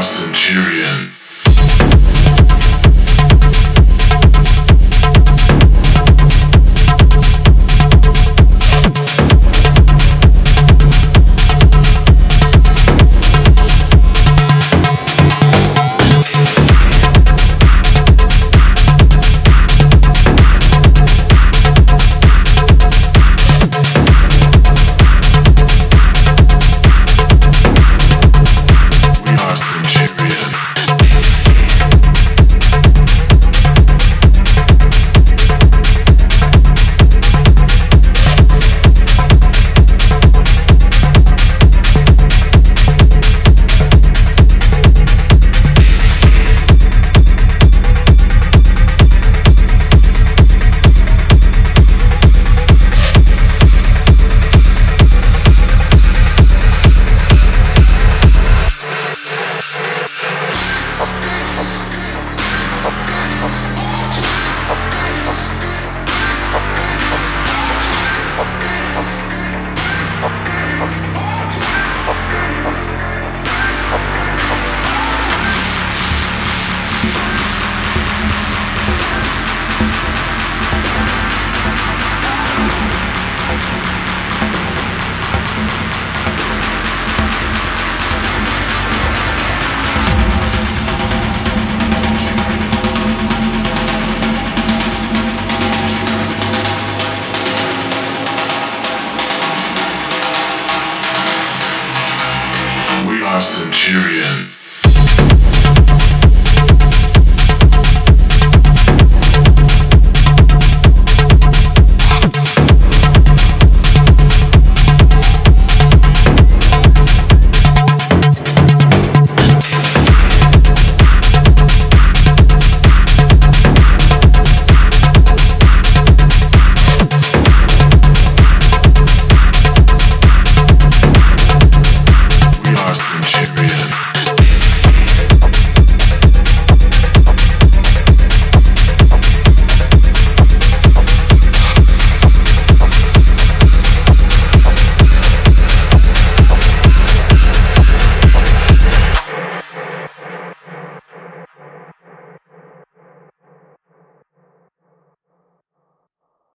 centurion. Adiós. centurion.